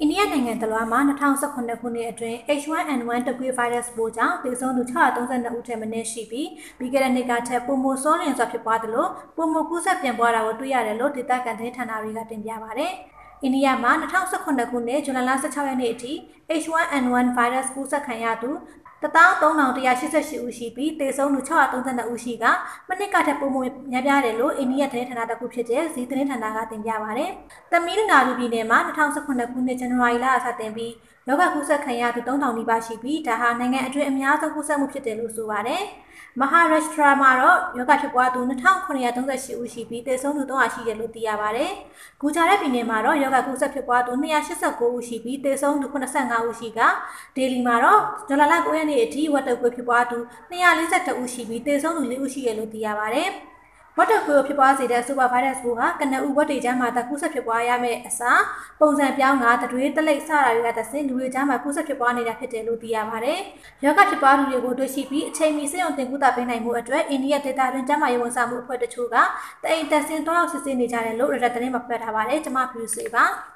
အိန္ဒိယနိုင်ငံတလွှာမှာ2018ခုနှစ်အတွင်း H1N1 တကွေးဗိုင်းရပ်စ်ပိုးကြောင့်သေဆုံးသူ632ဦးထက်မနည်းရှိပြီးပြီးခဲ့တဲ့နှစ်ကထက်ပိုမိုဆိုးလျင်စွာဖြစ်ပွားသလိုပိုမိုကူးစက်ပြန်ပွားတာကိုတွေ့ရတယ်လို့ဒေသခံသတင်းဌာနတွေကတင်ပြပါဗျ။အိန္ဒိယမှာ2018ခုနှစ်ဇွန်လ16ရက်နေ့အထိ H1N1 ဗိုင်းရပ်စ်ကူးစက်ခံရသူ 13188ဦးရှိပြီးသေဆုံးသူ632ဦးရှိကမနစ်ကထက်ပိုမိုများပြားတယ်လို့အိန္ဒိယသတင်းဌာနတစ်ခုဖြစ်တဲ့ဇီသတင်းဌာနကတင်ပြပါဗျ။တမီးနာလူပြည်နယ်မှာ2018ခုနှစ်ဇန်နဝါရီလအစတင်ပြီးယောဂကူးစက်ခံရသူ3000နီးပါးရှိပြီးဒါဟာနိုင်ငံအတွင်းအများဆုံးကူးစက်မှုဖြစ်တယ်လို့ဆိုပါတယ်။မဟာရရှ်ထရာမှာတော့ယောဂဖြစ်ပွားသူ2938ဦးရှိပြီးသေဆုံးသူ300ရှိတယ်လို့သိရပါတယ်။ဂူဂျာရက်ပြည်နယ်မှာတော့ယောဂကူးစက်ဖြစ်ပွားသူ289ဦးရှိပြီးသေဆုံးသူ85ဦးရှိကဒေလီမှာတော့ဒေါ်လာလ9ရက်နေ့အထိဝတ်တုပ်ကွေးဖြစ်ပွားသူ242ဦးရှိပြီးသေဆုံးသူ4ဦးရှိတယ်လို့သိရပါတယ်။ဝတ်တကွေးကိုဖြစ်ပွားစေတဲ့စူပါဗိုင်းရပ်စ်ပိုးဟာကနအူဝတ်တွေကြားမှာတကူးဆက်ဖြစ်ပွားရမယ့်အစားပုံစံပြောင်းကတတွေးတလိပ်စတာတွေကတဆင်လူတွေကြားမှာကူးဆက်ဖြစ်ပွားနေတာဖြစ်တယ်လို့သိရပါတယ်။ယောဂဖြစ်ပွားသူတွေကိုတွေ့ရှိပြီးအချိန်မီစိတ်အောင်တင်ကူတာပေးနိုင်မှုအတွက်အိန္ဒိယဒေသတွင်းကျန်းမာရေးဝန်ဆောင်မှုအဖွဲ့တချို့ကတအိမ်တက်ဆင်တောက်စစ်ဆေးနေကြတယ်လို့ရတဲ့သတင်းမှာပြထားပါတယ်။ကျွန်မဖြူစေပါ။